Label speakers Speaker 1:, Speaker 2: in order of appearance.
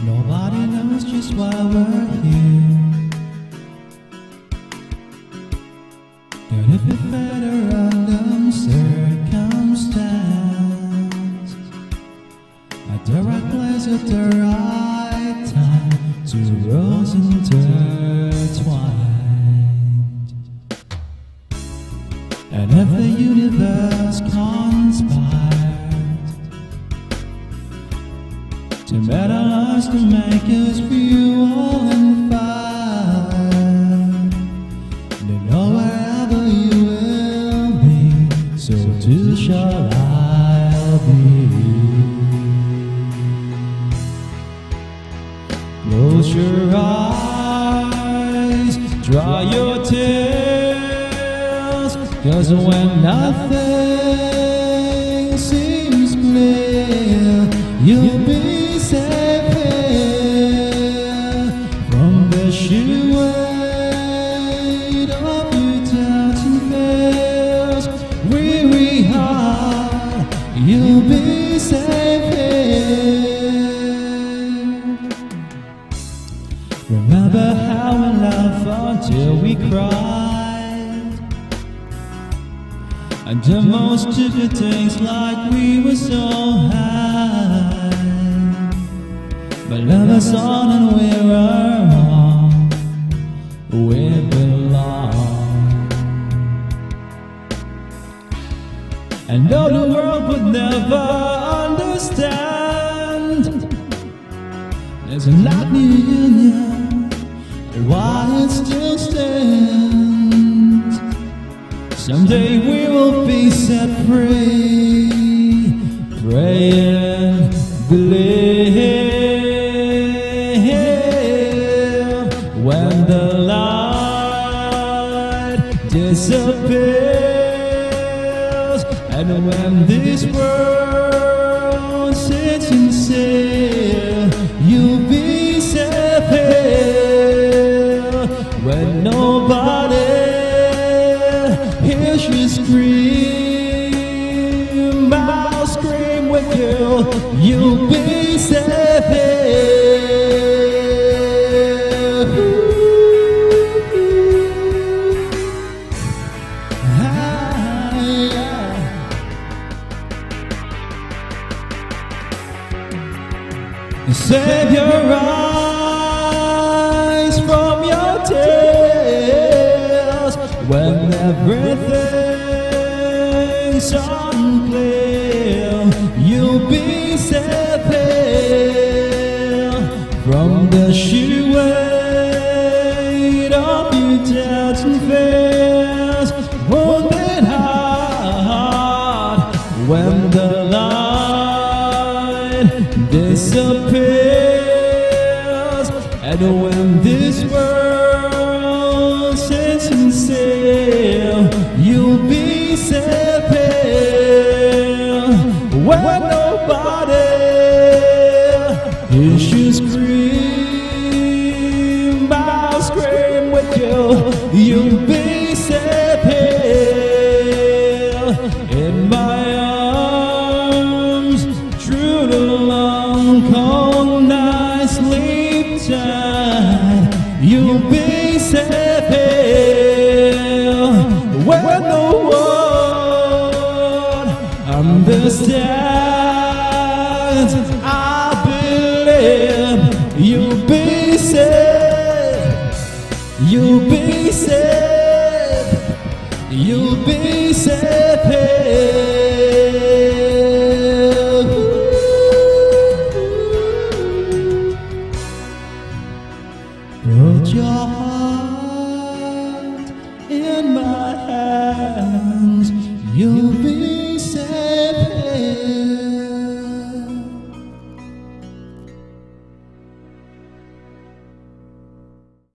Speaker 1: Nobody knows just why we're here. And if it better random circumstance, at the right place at the right time, two roads intertwined. And if the universe conspired to better us to make us feel and fine, then know wherever you will be, so too shall I be. Close your eyes, dry your tears, cause when nothing seems you'll be safe here from the sheer of your and. Weary heart, you'll be safe here. Remember how we laughed until we cried And the most stupid things like we were so high. But love us on and we're wrong. We belong And though the world would never understand there's a lightning in you, and why it still stands. Someday we will be set free. Pray and believe when the light disappears, and when this world sits in still, you'll be safe here when nobody scream. I'll scream with you. You'll be safe here. Ah, yeah. When everything's unclear. You'll be safe here from the sheer weight of your doubts and fears. When the light disappears, and when this world when nobody hears you scream. I'll scream with you. You'll be safe in my arms through the long cold night sleep tight. You'll be safe one understands. I believe you'll be safe. You'll be safe. You'll be safe. Put your heart in my hands. You'll be here.